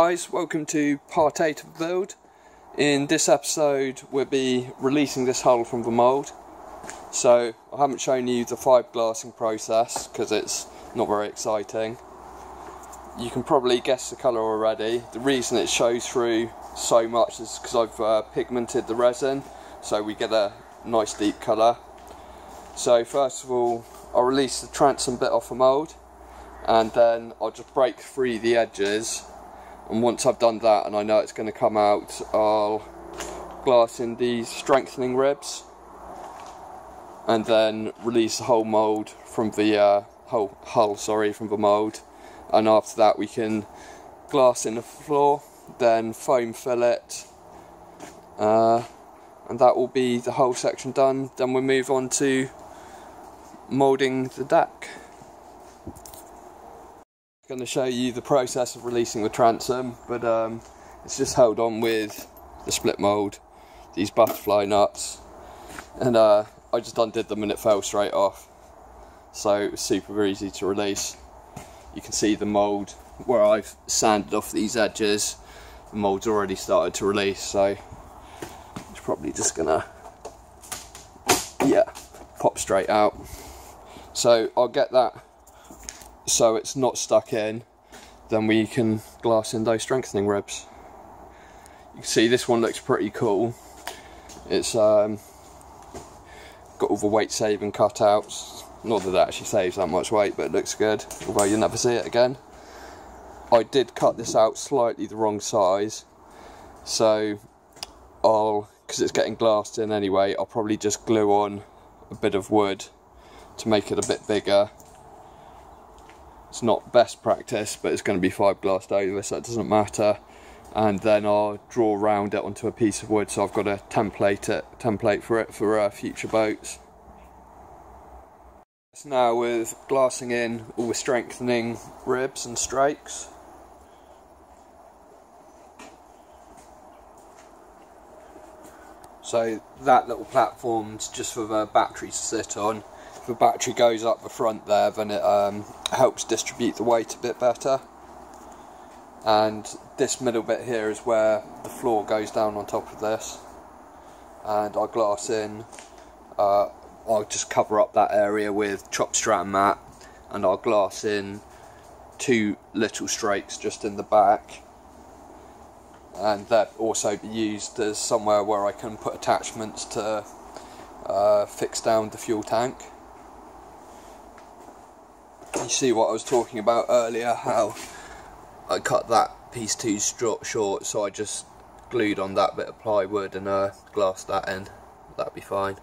Guys, welcome to part 8 of the build. In this episode we'll be releasing this hull from the mould. So I haven't shown you the fiberglassing process because it's not very exciting. You can probably guess the colour already. The reason it shows through so much is because I've uh, pigmented the resin so we get a nice deep colour. So first of all I'll release the transom bit off the mould and then I'll just break free the edges and once I've done that and I know it's going to come out I'll glass in these strengthening ribs and then release the whole mould from the uh, whole hull sorry from the mould and after that we can glass in the floor then foam fill it uh, and that will be the whole section done. Then we'll move on to moulding the deck going to show you the process of releasing the transom, but um, it's just held on with the split mould, these butterfly nuts, and uh, I just undid them and it fell straight off. So it was super easy to release. You can see the mould where I've sanded off these edges, the mould's already started to release, so it's probably just gonna, yeah, pop straight out. So I'll get that so it's not stuck in, then we can glass in those strengthening ribs. You can see this one looks pretty cool. It's um, got all the weight saving cutouts. Not that that actually saves that much weight, but it looks good, although you'll never see it again. I did cut this out slightly the wrong size, so I'll, because it's getting glassed in anyway, I'll probably just glue on a bit of wood to make it a bit bigger it's not best practice but it's going to be fiberglassed over so it doesn't matter and then I'll draw around it onto a piece of wood so I've got a template it template for it for uh, future boats. So Now with glassing in all the strengthening ribs and strakes. So that little platform's just for the battery to sit on the battery goes up the front there then it um, helps distribute the weight a bit better. And this middle bit here is where the floor goes down on top of this. And I glass in uh, I'll just cover up that area with chop strand mat and I'll glass in two little strakes just in the back. And that also be used as somewhere where I can put attachments to uh, fix down the fuel tank you see what I was talking about earlier, how I cut that piece too short, so I just glued on that bit of plywood and uh, glassed that in. That'd be fine.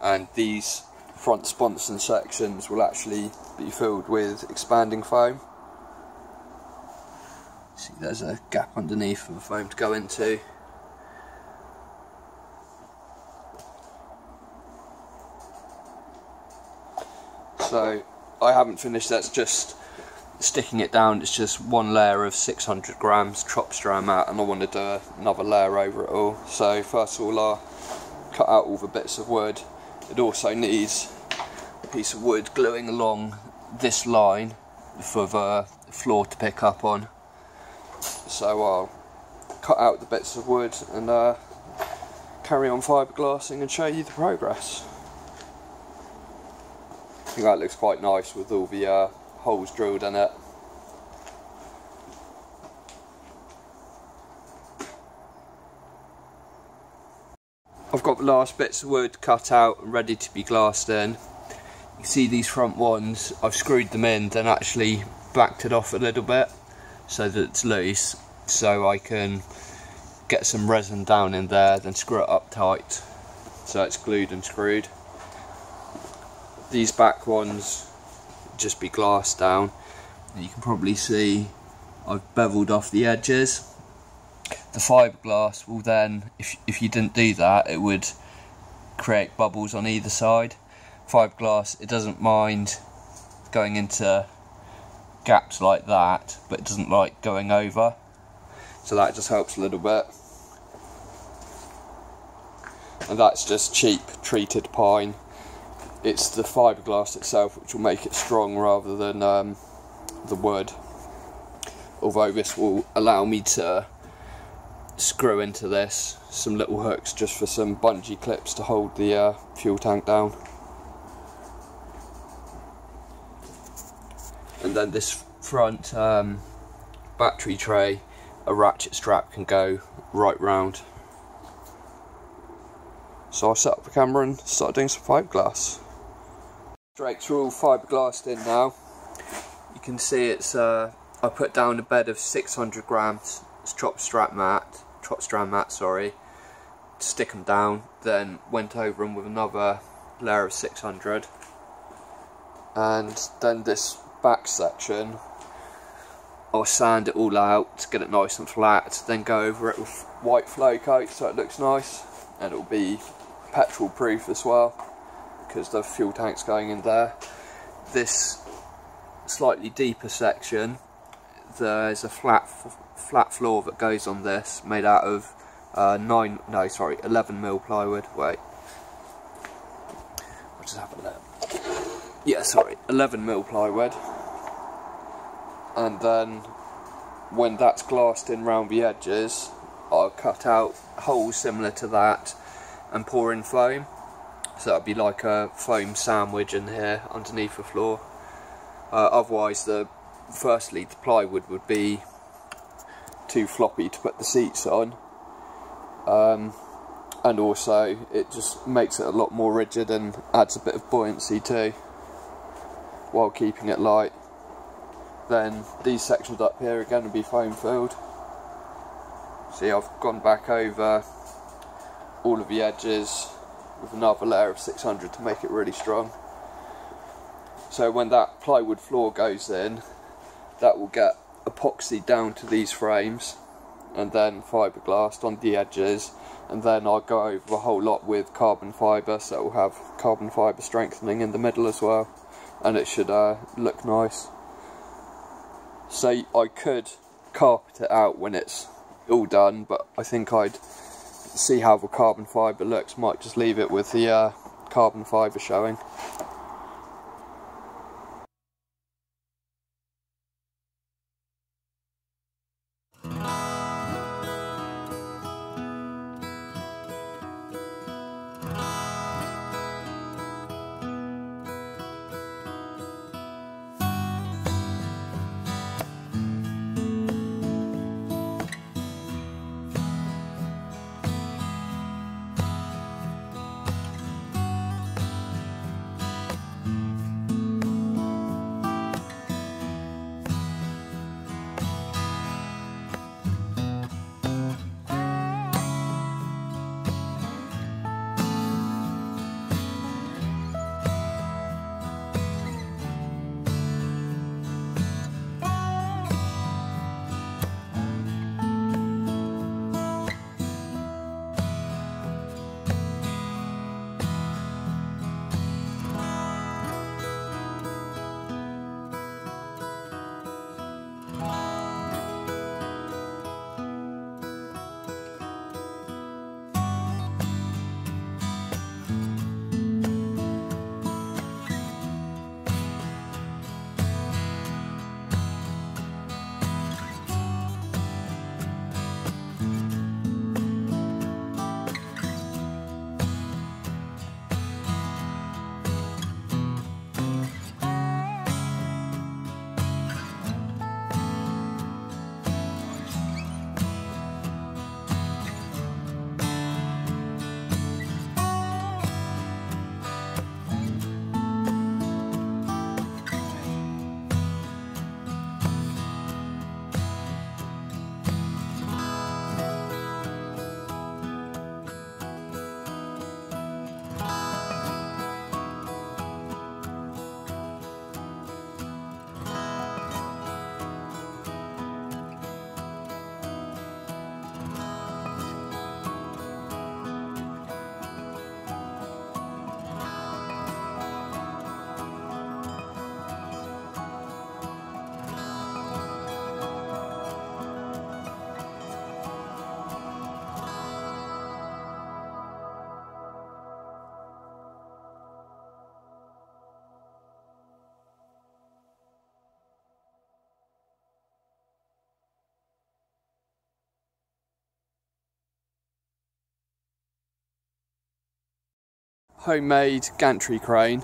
And these front sponson sections will actually be filled with expanding foam. See, there's a gap underneath for the foam to go into. So haven't finished, that's just sticking it down, it's just one layer of 600 grams chop strand mat and I want to do another layer over it all. So first of all I'll cut out all the bits of wood. It also needs a piece of wood gluing along this line for the floor to pick up on. So I'll cut out the bits of wood and uh, carry on fiberglassing and show you the progress. I think that looks quite nice with all the uh, holes drilled in it. I've got the last bits of wood cut out and ready to be glassed in. You see these front ones, I've screwed them in then actually backed it off a little bit so that it's loose so I can get some resin down in there then screw it up tight so it's glued and screwed these back ones just be glassed down. You can probably see I've beveled off the edges. The fiberglass will then if, if you didn't do that it would create bubbles on either side. Fiberglass it doesn't mind going into gaps like that but it doesn't like going over. So that just helps a little bit. And that's just cheap treated pine it's the fiberglass itself which will make it strong rather than um, the wood. although this will allow me to screw into this some little hooks just for some bungee clips to hold the uh, fuel tank down. And then this front um, battery tray, a ratchet strap can go right round. So I'll set up the camera and started doing some fiberglass. Strakes are all fiberglassed in now. You can see it's, uh, I put down a bed of 600 grams, chop strap mat, chop strand mat, sorry, to stick them down, then went over them with another layer of 600. And then this back section, I'll sand it all out to get it nice and flat, then go over it with white flow coat so it looks nice, and it'll be petrol proof as well because the fuel tank's going in there. This slightly deeper section, there's a flat flat floor that goes on this, made out of uh, nine, no, sorry, 11 mil plywood. Wait, what just happened there? Yeah, sorry, 11 mil plywood, and then when that's glassed in round the edges, I'll cut out holes similar to that and pour in foam so that'd be like a foam sandwich in here underneath the floor. Uh, otherwise, the firstly the plywood would be too floppy to put the seats on, um, and also it just makes it a lot more rigid and adds a bit of buoyancy too, while keeping it light. Then these sections up here are going to be foam filled. See, I've gone back over all of the edges with another layer of 600 to make it really strong. So when that plywood floor goes in, that will get epoxy down to these frames and then fiberglass on the edges and then I'll go over a whole lot with carbon fibre so it will have carbon fibre strengthening in the middle as well and it should uh, look nice. So I could carpet it out when it's all done but I think I'd see how the carbon fibre looks, might just leave it with the uh, carbon fibre showing. Homemade gantry crane.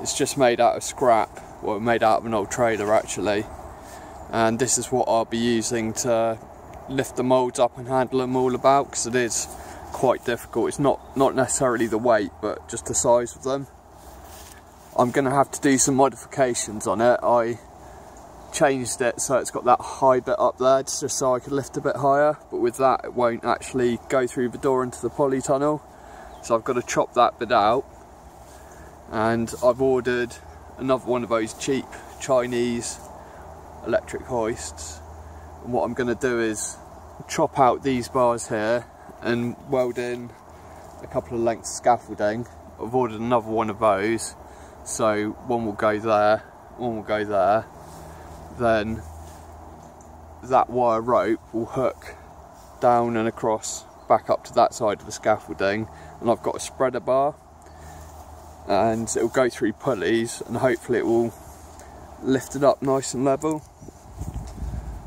It's just made out of scrap, well made out of an old trailer actually. And this is what I'll be using to lift the moulds up and handle them all about because it is quite difficult. It's not, not necessarily the weight but just the size of them. I'm going to have to do some modifications on it. I changed it so it's got that high bit up there just so I could lift a bit higher but with that it won't actually go through the door into the polytunnel so I've got to chop that bit out. And I've ordered another one of those cheap Chinese electric hoists. And what I'm going to do is chop out these bars here and weld in a couple of lengths of scaffolding. I've ordered another one of those. So one will go there one will go there. Then that wire rope will hook down and across back up to that side of the scaffolding and I've got a spreader bar and it'll go through pulleys and hopefully it will lift it up nice and level.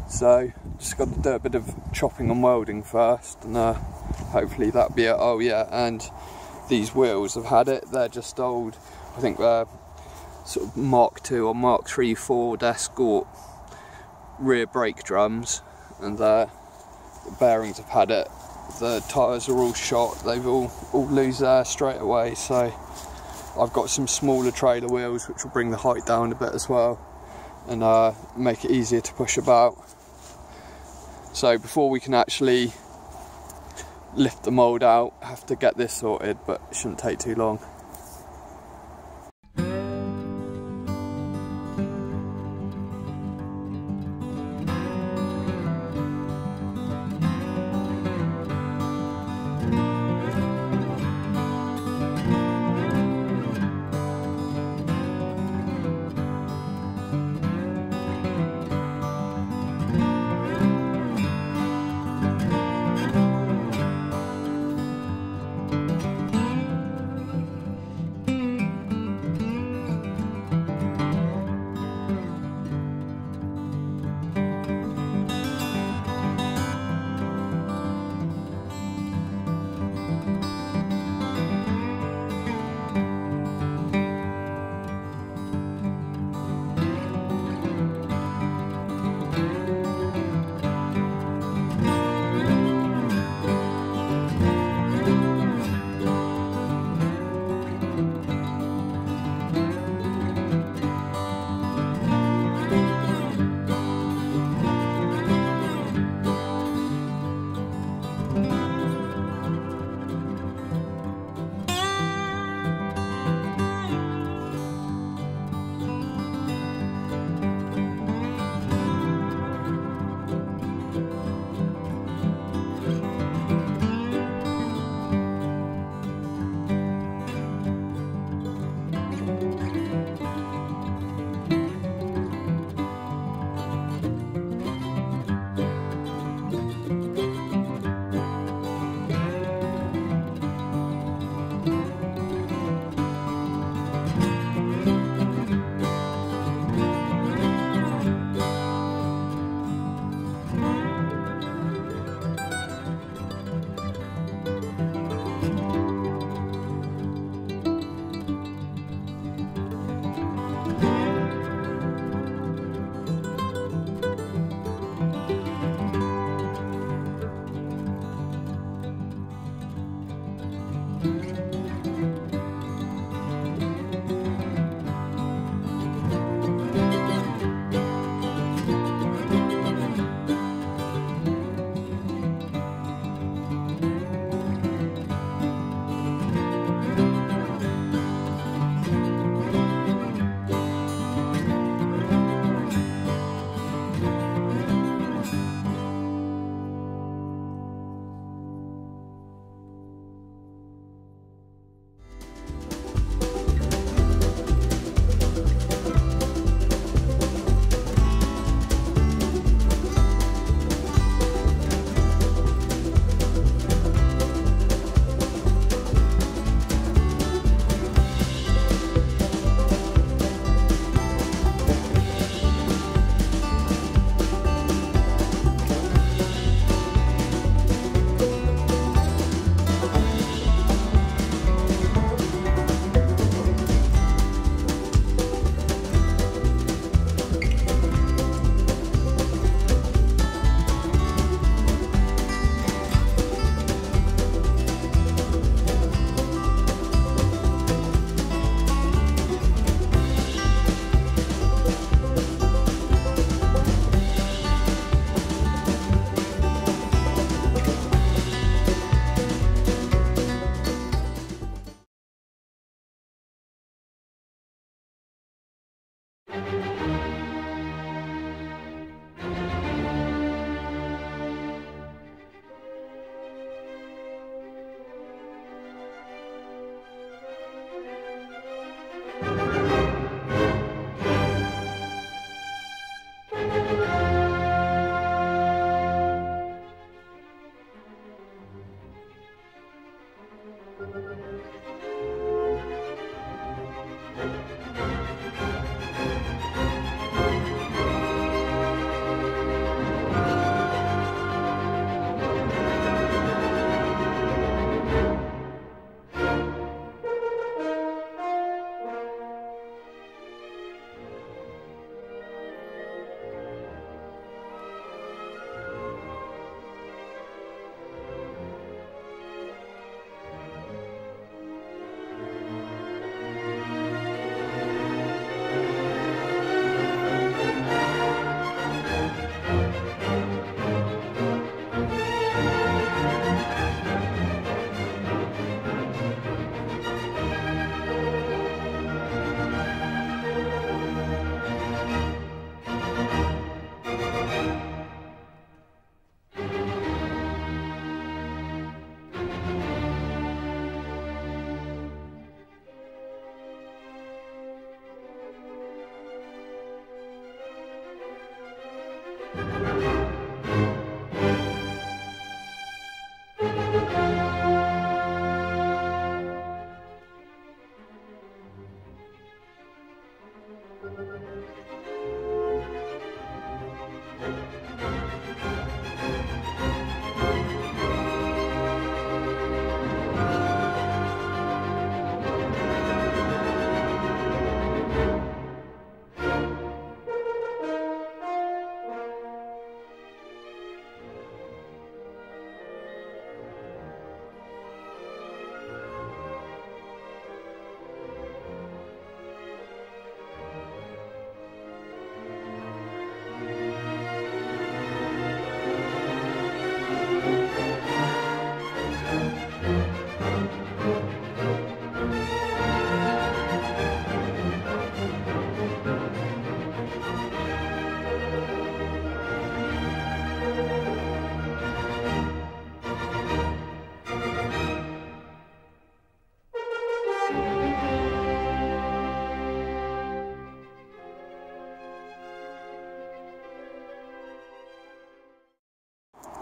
So just got to do a bit of chopping and welding first and uh, hopefully that'll be it. Oh yeah and these wheels have had it. They're just old. I think they're sort of Mark II or Mark III Ford Escort rear brake drums and the bearings have had it. The tyres are all shot, they've all, all lose air straight away so I've got some smaller trailer wheels which will bring the height down a bit as well and uh, make it easier to push about. So before we can actually lift the mould out, have to get this sorted but it shouldn't take too long.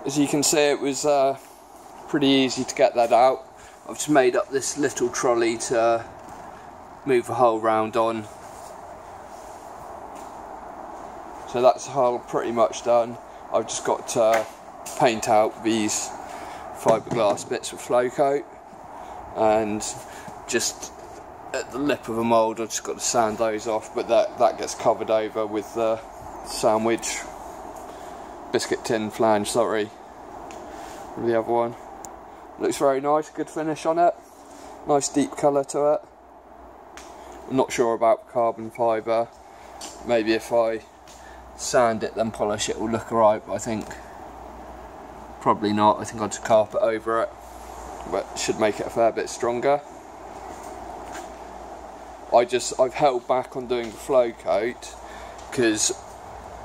As you can see it was uh, pretty easy to get that out. I've just made up this little trolley to move the hull round on. So that's the hull pretty much done. I've just got to paint out these fiberglass bits with flow coat and just at the lip of a mould I've just got to sand those off but that, that gets covered over with the sandwich biscuit tin flange, sorry. The other one. Looks very nice, good finish on it. Nice deep colour to it. I'm not sure about carbon fibre. Maybe if I sand it then polish it will look alright, but I think probably not. I think I'll just carpet over it. But should make it a fair bit stronger. I just I've held back on doing the flow coat because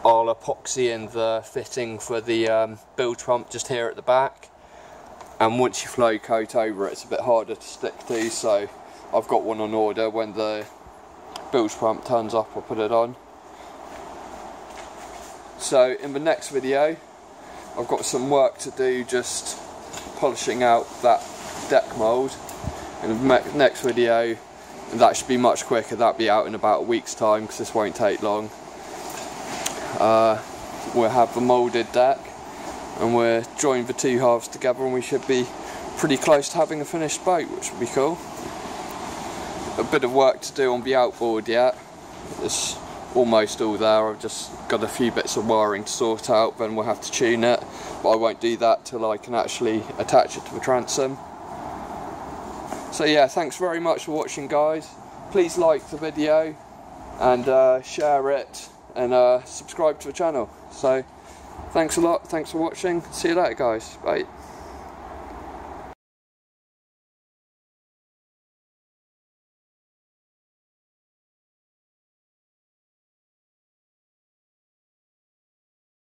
I'll epoxy in the fitting for the um, bilge pump just here at the back. And once you flow coat over it it's a bit harder to stick to so I've got one on order when the bilge pump turns up I'll put it on. So in the next video I've got some work to do just polishing out that deck mould. In the next video that should be much quicker that'll be out in about a week's time because this won't take long uh, we'll have the moulded deck and we're joining the two halves together and we should be pretty close to having a finished boat which would be cool. A bit of work to do on the outboard yet. It's almost all there. I've just got a few bits of wiring to sort out then we'll have to tune it but I won't do that till I can actually attach it to the transom. So yeah thanks very much for watching guys. Please like the video and uh, share it and uh, subscribe to the channel. So thanks a lot, thanks for watching, see you later guys, bye.